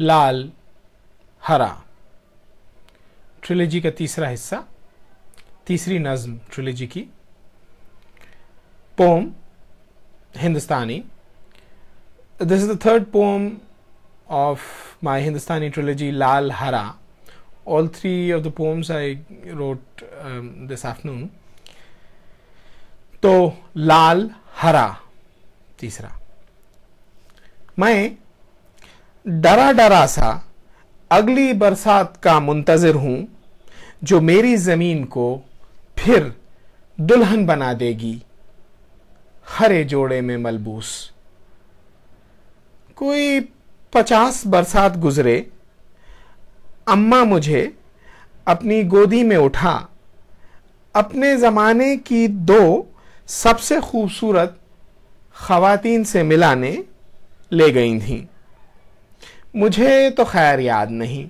लाल, हरा। ट्रिलेजी का तीसरा हिस्सा, तीसरी नज्म ट्रिलेजी की। Poem Hindustani. This is the third poem of my Hindustani trilogy लाल, हरा। All three of the poems I wrote this afternoon तो लाल, हरा, तीसरा। मैं डरा डरा सा अगली बरसात का मुंतजर हूँ, जो मेरी ज़मीन को फिर दुल्हन बना देगी, हरे जोड़े में मलबूस। कोई पचास बरसात गुजरे, अम्मा मुझे अपनी गोदी में उठा, अपने ज़माने की दो सबसे खूबसूरत खातन से मिलाने ले गई थीं। मुझे तो खैर याद नहीं।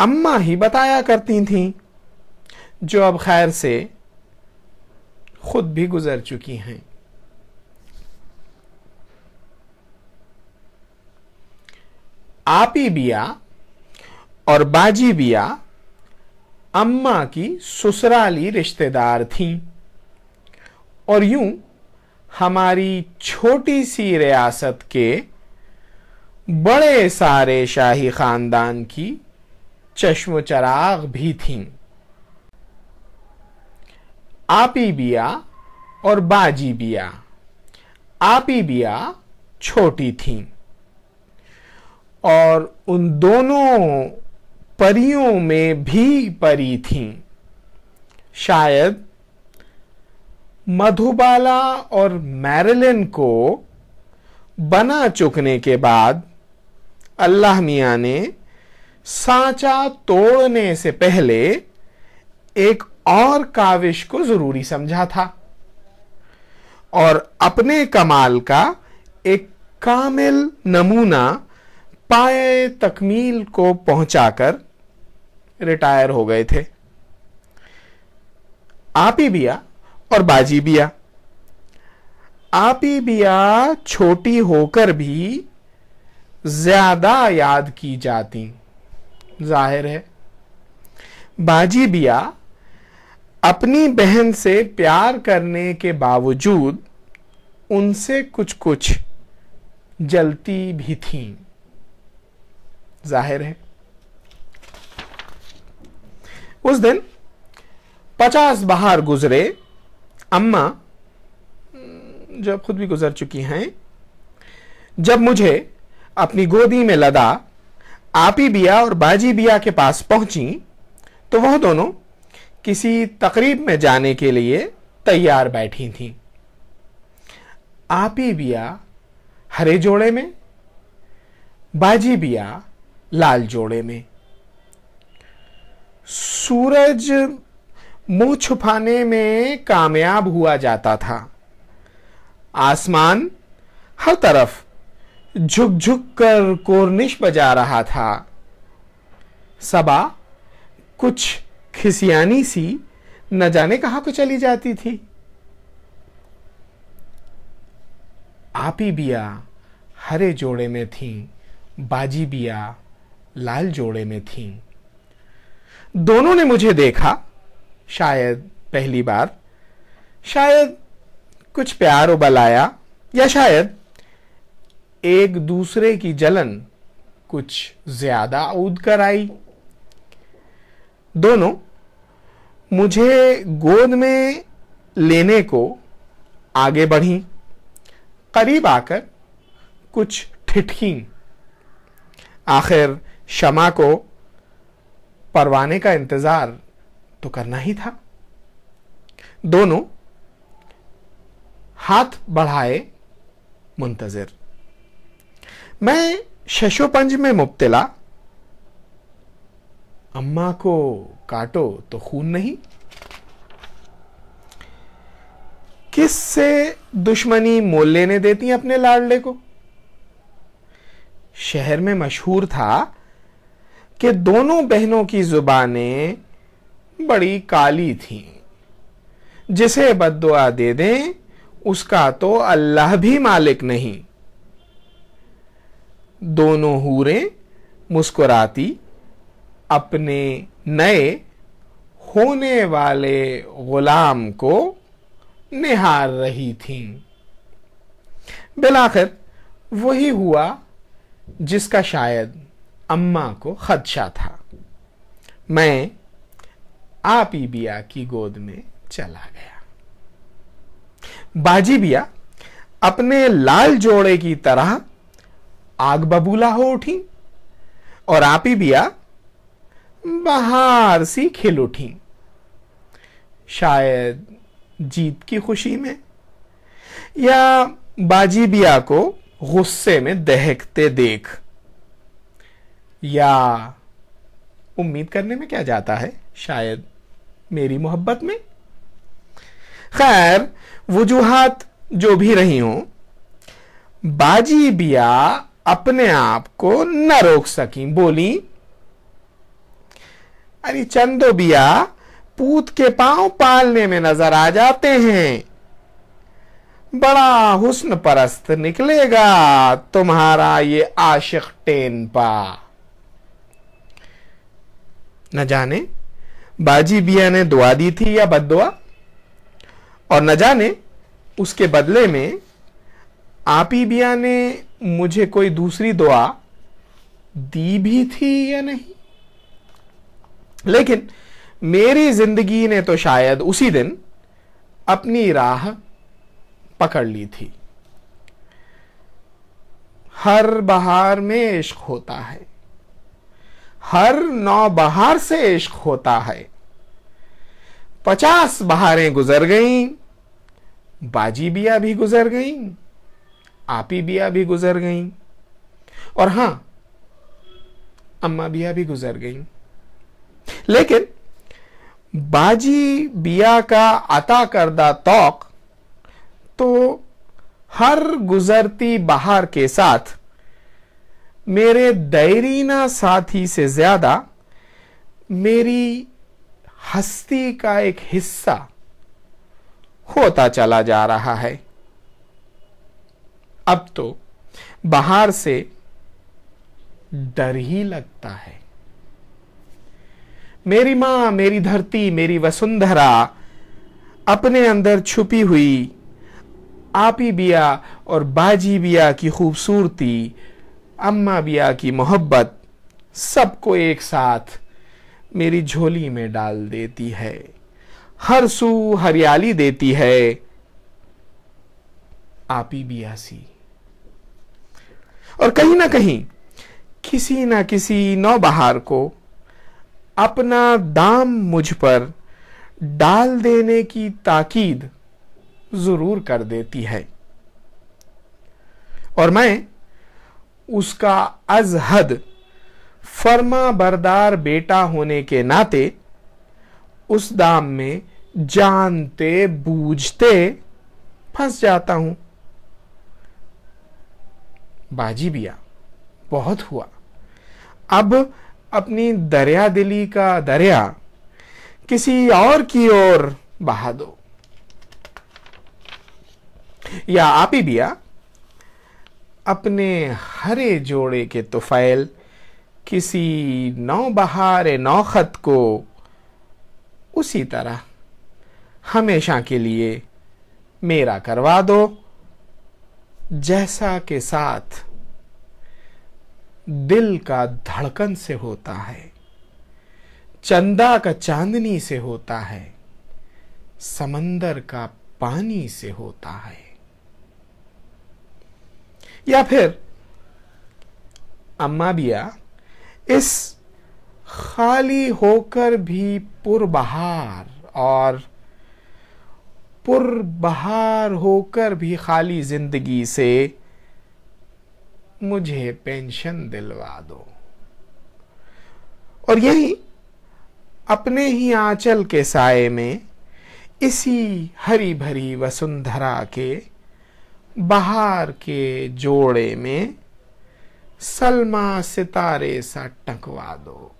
अम्मा ही बताया करती थीं, जो अब खैर से खुद भी गुजर चुकी हैं। आपी बिया और बाजी बिया अम्मा की ससुराली रिश्तेदार थीं और यूँ हमारी छोटी सी रियासत के बड़े सारे शाही खानदान की चश्म चराग भी थीं। आपी बिया और बाजी बिया। आपी बिया छोटी थीं और उन दोनों परियों में भी परी थीं। शायद मधुबाला और मैरिलिन को बना चुकने के बाद अल्लाह मियाँ ने सांचा तोड़ने से पहले एक और काविश को ज़रूरी समझा था और अपने कमाल का एक कामिल नमूना पाए तकमील को पहुंचाकर रिटायर हो गए थे। आपी बिया और बाजी बिया। आपी बिया छोटी होकर भी ज़्यादा याद की जाती। ज़ाहिर है। बाजी बिया अपनी बहन से प्यार करने के बावजूद उनसे कुछ कुछ जलती भी थी। ज़ाहिर है। उस दिन पचास बाहर गुजरे। अम्मा जो खुद भी गुजर चुकी हैं, जब मुझे अपनी गोदी में लदा, आपी बिया और बाजी बिया के पास पहुँची तो वह दोनों किसी तकरीब में जाने के लिए तैयार बैठी थीं। आपी बिया हरे जोड़े में, बाजी बिया लाल जोड़े में। सूरज मुँह छुपाने में कामयाब हुआ जाता था। आसमान हर तरफ़ झुक झुक कर कोरनिश बजा रहा था। सबा कुछ खिसियानी सी न जाने कहाँ को चली जाती थी। आपी बिया हरे जोड़े में थी, बाजी बिया लाल जोड़े में थी। दोनों ने मुझे देखा, शायद पहली बार, शायद कुछ प्यार उबल आया या शायद एक दूसरे की जलन कुछ ज़्यादा ऊद कर आई। दोनों, मुझे गोद में लेने को आगे बढ़ी। करीब आकर कुछ ठिठकी। आखिर शमा को परवाने का इंतज़ार तो करना ही था। दोनों हाथ बढ़ाए मुंतजर। मैं शशोपंज में मुब्तला। अम्मा को काटो तो खून नहीं। किस से दुश्मनी मोल लेने देती अपने लाडले को? शहर में मशहूर था कि दोनों बहनों की जुबानें बड़ी काली थीं। जिसे बददुआ दे दें, उसका तो अल्लाह भी मालिक नहीं। दोनों हूरें मुस्कुराती, अपने नए होने वाले गुलाम को निहार रही थीं। बिलाखिर, वही हुआ जिसका शायद अम्मा को खदशा था मैं आप ही बिया की गोद में चला गया बाजी बिया, अपने लाल जोड़े की तरह आग बबूला हो उठी और आप ही बिया बाहर सी खिल उठी। शायद जीत की खुशी में या बाजी बिया को गुस्से में दहकते देख। या उम्मीद करने में क्या जाता है? शायद मेरी मोहब्बत में? खैर, वजूहत जो भी रही हो, बाजी बिया अपने आप को न रोक सकी। बोली, अरे चंदो बिया, पूत के पाँव पालने में नज़र आ जाते हैं। बड़ा हुस्न परस्त निकलेगा तुम्हारा ये आशिक टेन पा न जाने, बाजी बिया ने दुआ दी थी या बदुआ और न जाने, उसके बदले में आपी बिया ने मुझे कोई दूसरी दुआ दी भी थी या नहीं? लेकिन मेरी ज़िंदगी ने तो शायद उसी दिन अपनी राह पकड़ ली थी। हर बहार में इश्क होता है। हर नौ बहार से इश्क होता है। पचास बहारें गुजर गईं बाजी बिया भी गुजर गईं आपी बिया भी गुजर गईं। और हाँ, अम्मा बिया भी गुजर गईं। लेकिन बाजी बिया का अता करदा तौक तो हर गुजरती बहार के साथ मेरे दैरीना साथी से ज़्यादा मेरी हस्ती का एक हिस्सा होता चला जा रहा है। अब तो बाहर से डर ही लगता है। मेरी माँ, मेरी धरती, मेरी वसुंधरा अपने अंदर छुपी हुई, आपी बिया और बाजी बिया की खूबसूरती, अम्मा बिया की मोहब्बत सबको एक साथ मेरी झोली में डाल देती है। हर सू हरियाली देती है। आपी बियासी। और कहीं ना कहीं, किसी ना किसी नौबहार को अपना दाम मुझ पर डाल देने की ताकीद ज़रूर कर देती है। और मैं उसका अजहद फर्मा बरदार बेटा होने के नाते उस दाम में जानते, बूझते फंस जाता हूँ। बाजी बिया, बहुत हुआ। अब अपनी दरिया दिली का दरिया किसी और की ओर बहा दो। या आप ही बिया, अपने हरे जोड़े के तुफैल किसी नौ बहार नौखत को उसी तरह हमेशा के लिए मेरा करवा दो। जैसा के साथ दिल का धड़कन से होता है, चंदा का चांदनी से होता है, समंदर का पानी से होता है। या फिर, अम्मा बिया, इस खाली होकर भी पुरबहार और पुरबहार होकर भी खाली ज़िंदगी से मुझे पेंशन दिलवा दो। और यही अपने ही आंचल के साय में इसी हरी भरी वसुंधरा के बहार के जोड़े में सलमा सितारे सा टकवा दो।